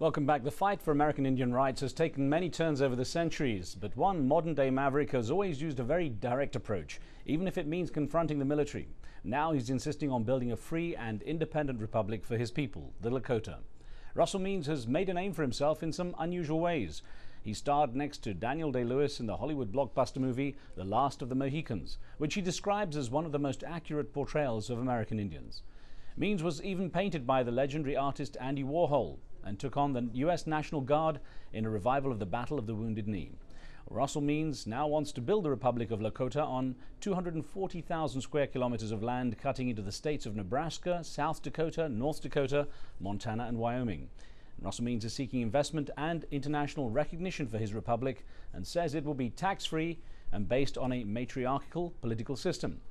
Welcome back. The fight for American Indian rights has taken many turns over the centuries, but one modern day maverick has always used a very direct approach, even if it means confronting the military. Now he's insisting on building a free and independent republic for his people, the Lakota. Russell Means has made a name for himself in some unusual ways. He starred next to Daniel Day Lewis in the Hollywood blockbuster movie The Last of the Mohicans, which he describes as one of the most accurate portrayals of American Indians. Means was even painted by the legendary artist Andy Warhol and took on the US National Guard in a revival of the Battle of the Wounded Knee. Russell Means now wants to build the Republic of Lakota on 240,000 square kilometers of land cutting into the states of Nebraska, South Dakota, North Dakota, Montana, and Wyoming. Russell Means is seeking investment and international recognition for his republic and says it will be tax free and based on a matriarchal political system.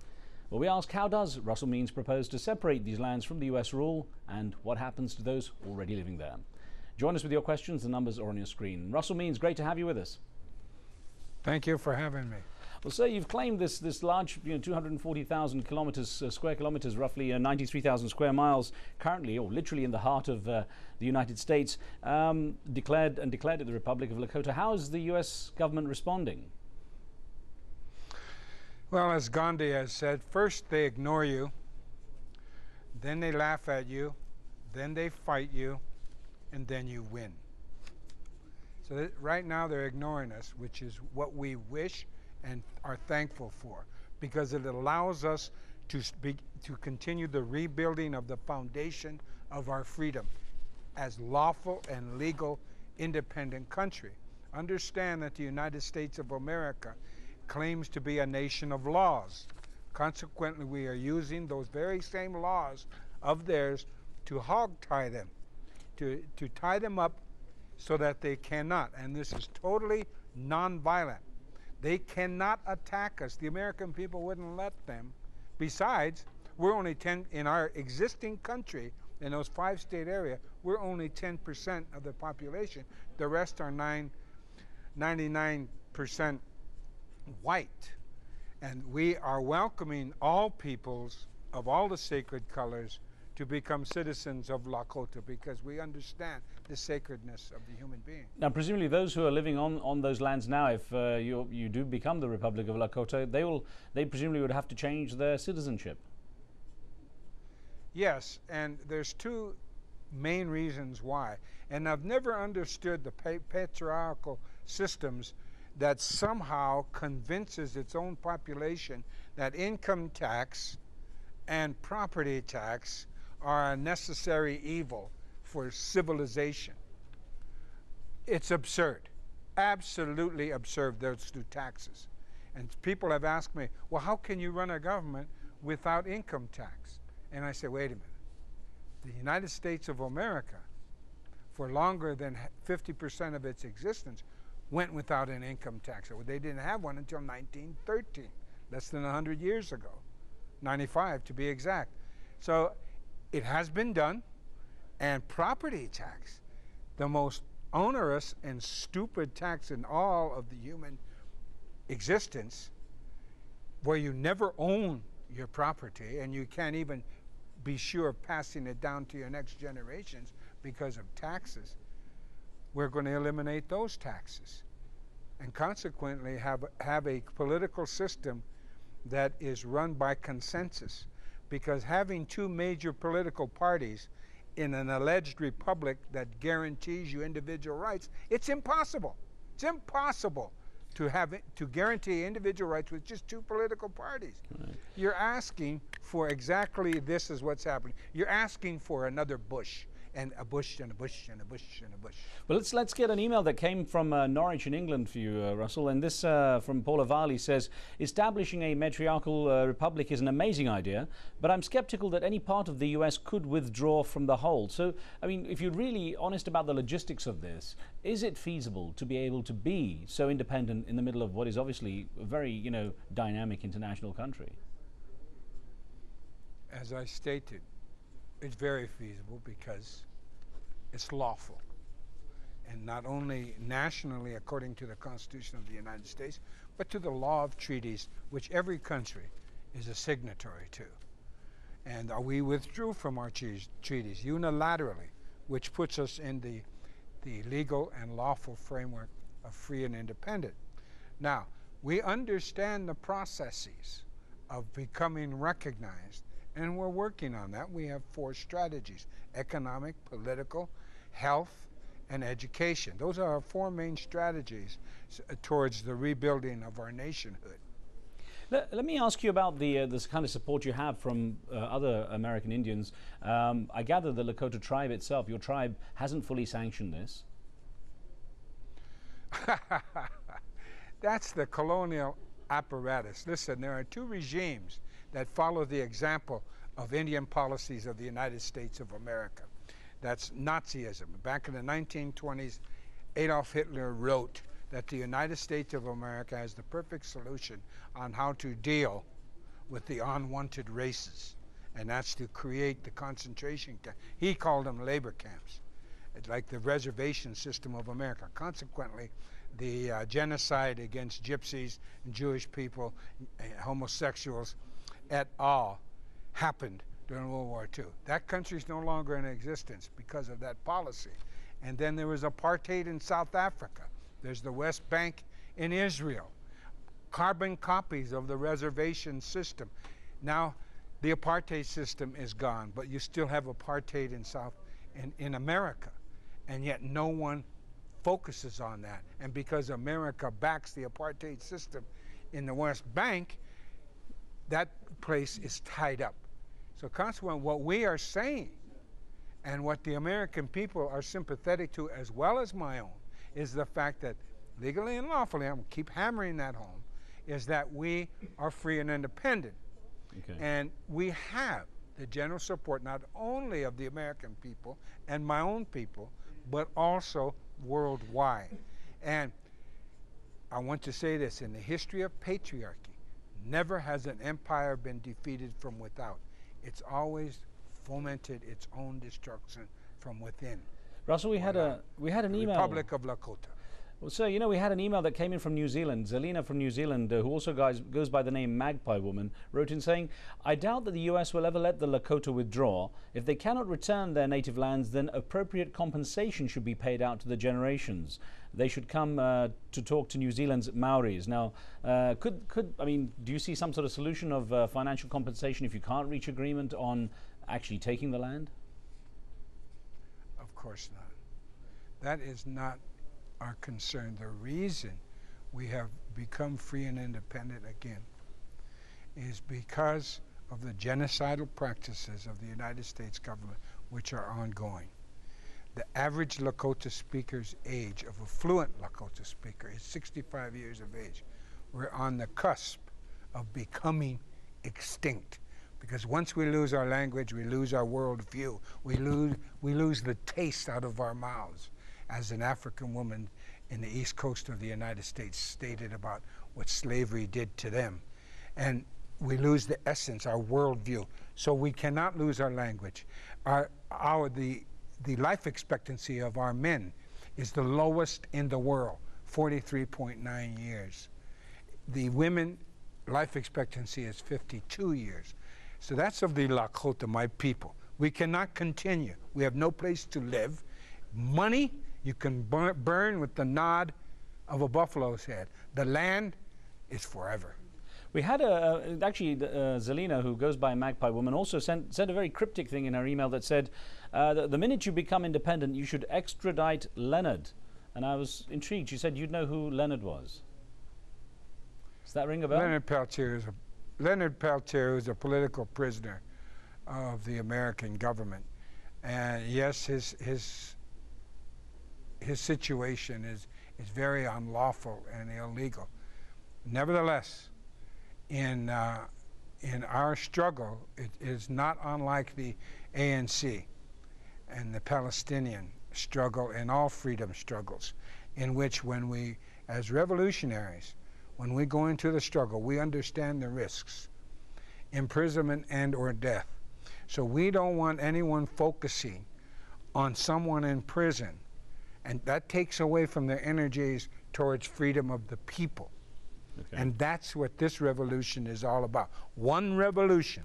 Well, we ask how does Russell Means propose to separate these lands from the US rule and what happens to those already living there? Join us with your questions. The numbers are on your screen. Russell Means, great to have you with us. Thank you for having me. Well, sir, you've claimed this this large, you know, 240,000 kilometers, uh, square kilometers, roughly uh, 93,000 square miles, currently, or literally in the heart of uh, the United States, um, declared and declared it the Republic of Lakota. How is the U.S. government responding? Well, as Gandhi has said, first they ignore you, then they laugh at you, then they fight you, and then you win. So right now they're ignoring us, which is what we wish and are thankful for, because it allows us to, be, to continue the rebuilding of the foundation of our freedom as lawful and legal independent country. Understand that the United States of America claims to be a nation of laws. Consequently, we are using those very same laws of theirs to hog tie them, to, to tie them up so that they cannot. And this is totally nonviolent. They cannot attack us. The American people wouldn't let them. Besides, we're only 10 in our existing country, in those five state area, we're only 10% of the population. The rest are 9, 99% white. And we are welcoming all peoples of all the sacred colors to become citizens of Lakota because we understand the sacredness of the human being. Now, presumably, those who are living on, on those lands now, if uh, you, you do become the Republic of Lakota, they will they presumably would have to change their citizenship. Yes, and there's two main reasons why. And I've never understood the patriarchal systems that somehow convinces its own population that income tax and property tax are a necessary evil for civilization. It's absurd, absolutely absurd, those two taxes. And people have asked me, well, how can you run a government without income tax? And I say, wait a minute. The United States of America, for longer than 50% of its existence, went without an income tax. They didn't have one until 1913, less than 100 years ago, 95 to be exact. So it has been done, and property tax, the most onerous and stupid tax in all of the human existence, where you never own your property and you can't even be sure of passing it down to your next generations because of taxes we're going to eliminate those taxes and consequently have, have a political system that is run by consensus. Because having two major political parties in an alleged republic that guarantees you individual rights, it's impossible. It's impossible to have it, to guarantee individual rights with just two political parties. Right. You're asking for exactly this is what's happening. You're asking for another Bush and a bush and a bush and a bush and a bush. Well, let's let's get an email that came from uh, Norwich in England for you, uh, Russell. And this uh, from Paula Varley says, establishing a matriarchal uh, republic is an amazing idea, but I'm skeptical that any part of the U.S. could withdraw from the whole. So, I mean, if you're really honest about the logistics of this, is it feasible to be able to be so independent in the middle of what is obviously a very, you know, dynamic international country? As I stated, it's very feasible because it's lawful. And not only nationally, according to the Constitution of the United States, but to the law of treaties, which every country is a signatory to. And uh, we withdrew from our treaties unilaterally, which puts us in the the legal and lawful framework of free and independent. Now, we understand the processes of becoming recognized, and we're working on that. We have four strategies economic, political, health, and education. Those are our four main strategies towards the rebuilding of our nationhood. Let, let, me ask you about the uh, this kind of support you have from uh, other American Indians. Um, I gather the Lakota tribe itself, your tribe, hasn't fully sanctioned this. That's the colonial apparatus. Listen, there are two regimes that follow the example of Indian policies of the United States of America. That's Nazism. Back in the 1920s, Adolf Hitler wrote that the United States of America has the perfect solution on how to deal with the unwanted races, and that's to create the concentration camps. He called them labor camps. Like the reservation system of America. Consequently, the uh, genocide against gypsies and Jewish people, and homosexuals, et all happened during World War II. That country is no longer in existence because of that policy. And then there was apartheid in South Africa. There's the West Bank in Israel. Carbon copies of the reservation system. Now, the apartheid system is gone, but you still have apartheid in South in, in America. And yet no one focuses on that. And because America backs the apartheid system in the West Bank, that place is tied up. So consequently, what we are saying and what the American people are sympathetic to as well as my own is the fact that legally and lawfully, I'm going to keep hammering that home, is that we are free and independent. Okay. And we have the general support not only of the American people and my own people, but also worldwide. And I want to say this in the history of patriarchy, never has an empire been defeated from without. It's always fomented its own destruction from within. Russell, we had a we had an email. Republic of Lakota. Well, sir, you know, we had an email that came in from New Zealand. Zelina from New Zealand, uh, who also guys, goes by the name Magpie Woman, wrote in saying, I doubt that the US will ever let the Lakota withdraw. If they cannot return their native lands, then appropriate compensation should be paid out to the generations. They should come uh, to talk to New Zealand's Maoris. Now, uh, could, could, I mean, do you see some sort of solution of uh, financial compensation if you can't reach agreement on actually taking the land? Of course not. That is not our concerned, The reason we have become free and independent again is because of the genocidal practices of the United States government, which are ongoing. The average Lakota speaker's age of a fluent Lakota speaker is 65 years of age. We're on the cusp of becoming extinct because once we lose our language, we lose our worldview. We lose, we lose the taste out of our mouths as an African woman in the east coast of the United States stated about what slavery did to them. And we lose the essence, our worldview. So we cannot lose our language. Our, our, the, the life expectancy of our men is the lowest in the world, 43.9 years. The women life expectancy is 52 years. So that's of the Lakota, my people. We cannot continue. We have no place to live. Money you can burn with the nod of a buffalo's head. The land is forever. We had a, uh, actually uh, Zelina, who goes by Magpie Woman, also sent said a very cryptic thing in her email that said, uh, the, the, minute you become independent, you should extradite Leonard. And I was intrigued. She said you'd know who Leonard was. Does that ring a bell? Leonard Peltier is a Leonard Peltier is a political prisoner of the American government, and yes, his his his situation is, is very unlawful and illegal. Nevertheless, in, uh, in our struggle, it is not unlike the ANC and the Palestinian struggle and all freedom struggles, in which when we, as revolutionaries, when we go into the struggle, we understand the risks, imprisonment and or death. So we don't want anyone focusing on someone in prison and that takes away from their energies towards freedom of the people. Okay. And that's what this revolution is all about. One revolution,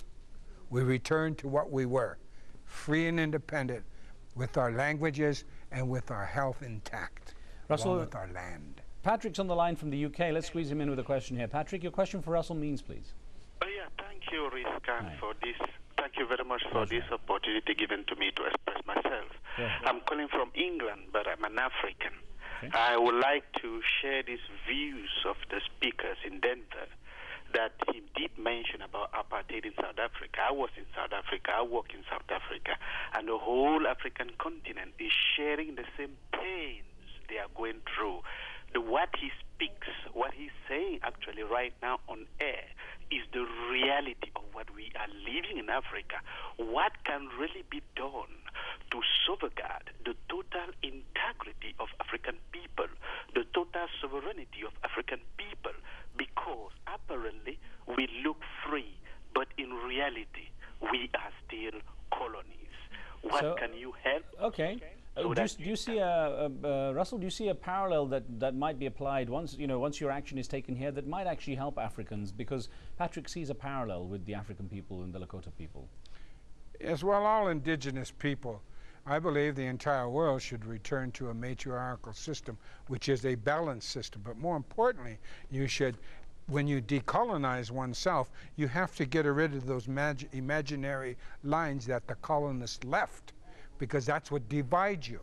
we return to what we were free and independent with our languages and with our health intact, Russell, along with our land. Patrick's on the line from the UK. Let's squeeze him in with a question here. Patrick, your question for Russell Means, please. Oh, yeah, thank you, Riz Khan, Hi. for this. Thank you very much for this opportunity given to me to express myself. Ahead. I'm calling from England, but I'm an African. Okay. I would like to share these views of the speakers in Denver that he did mention about apartheid in South Africa. I was in South Africa, I work in South Africa, and the whole African continent is sharing the same pains they are going through. The, what he speaks, what he's saying actually right now on air, is the reality of what we are living in Africa. What can really be done to safeguard the total integrity of African people, the total sovereignty of African people? Because apparently we look free, but in reality we are still colonies. What So- can you help? Okay. Uh, So do, you, do you see a, a uh, Russell? Do you see a parallel that, that might be applied once you know once your action is taken here that might actually help Africans? Because Patrick sees a parallel with the African people and the Lakota people. As well, all indigenous people, I believe the entire world should return to a matriarchal system, which is a balanced system. But more importantly, you should, when you decolonize oneself, you have to get rid of those mag- imaginary lines that the colonists left, because that's what divides you.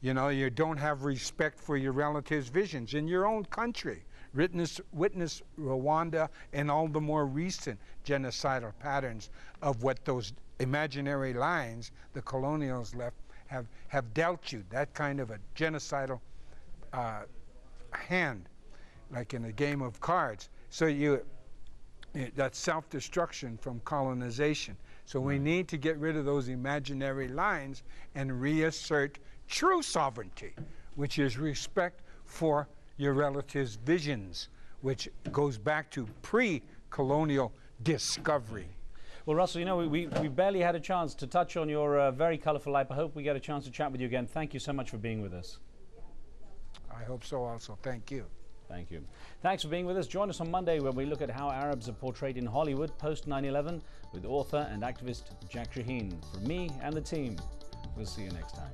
You know, you don't have respect for your relatives' visions in your own country. Witness, witness Rwanda and all the more recent genocidal patterns of what those imaginary lines the colonials left have, have dealt you. That kind of a genocidal uh, hand, like in a game of cards. So you, that self-destruction from colonization. So we need to get rid of those imaginary lines and reassert true sovereignty, which is respect for your relatives' visions, which goes back to pre-colonial discovery. Well, Russell, you know we, we, barely had a chance to touch on your uh, very colourful life. I hope we get a chance to chat with you again. Thank you so much for being with us. I hope so also. Thank you. Thank you. Thanks for being with us. Join us on Monday when we look at how Arabs are portrayed in Hollywood post 9 11 with author and activist Jack Shaheen. From me and the team, we'll see you next time.